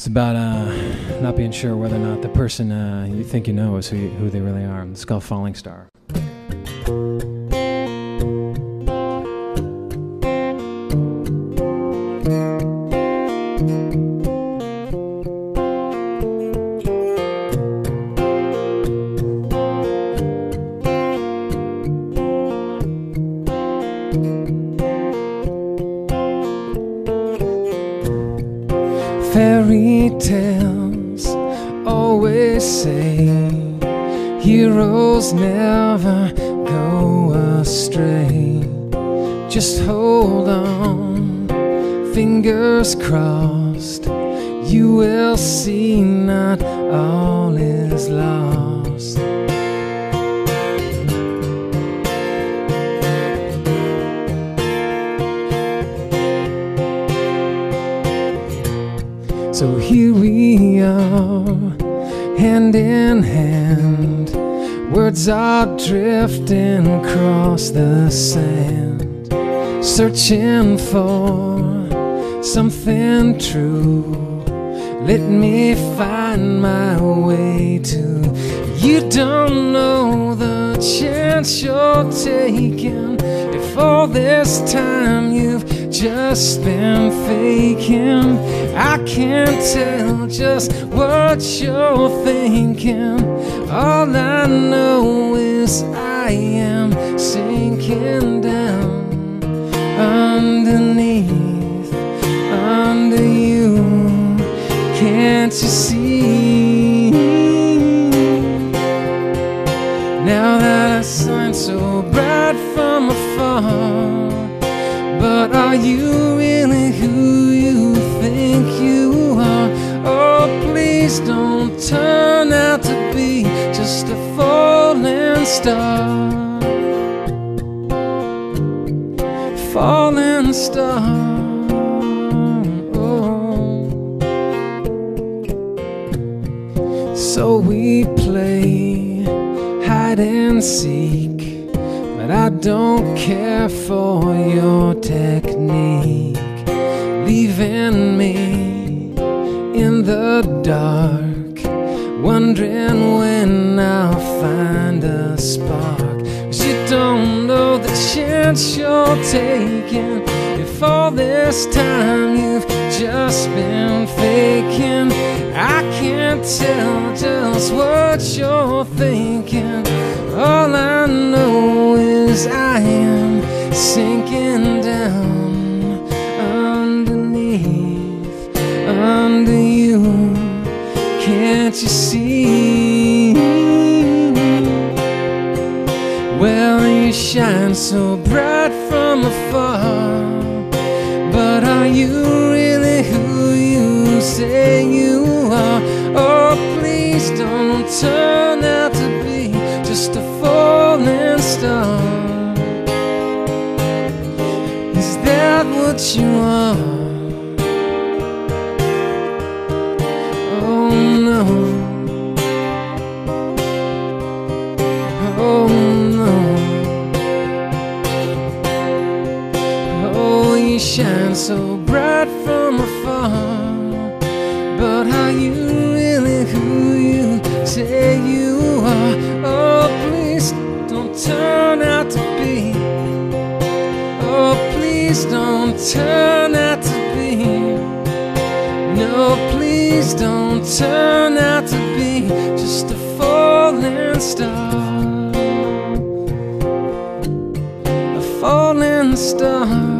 It's about uh, not being sure whether or not the person uh, you think you know is who, you, who they really are. It's called Falling Star. Fairy tales always say heroes never go astray. Just hold on, fingers crossed. You will see not all is lost. Hand in hand. Words are drifting across the sand, searching for something true. Let me find my way to. You don't know the chance you're taking. If all this time you've just been faking, I can't tell just what you're thinking. All I know is I am sinking down underneath, under you. Can't you see? Now that I shine so bright from afar, are you really who you think you are? Oh, please don't turn out to be just a falling star. Falling star. Oh. So we play hide and seek, but I don't care for your technique, leaving me in the dark, wondering when I'll find a spark. 'Cause you don't know the chance you're taking. If all this time you've just been faking, I can't tell just what you're thinking. All I know is I am sinking down underneath, under you. Can't you see? Well, you shine so bright from afar. But are you really who you say you are? Oh, please don't turn out Is that what you are? Oh no. Oh no. Oh, you shine so turn out to be. No, please don't turn out to be just a falling star. A falling star.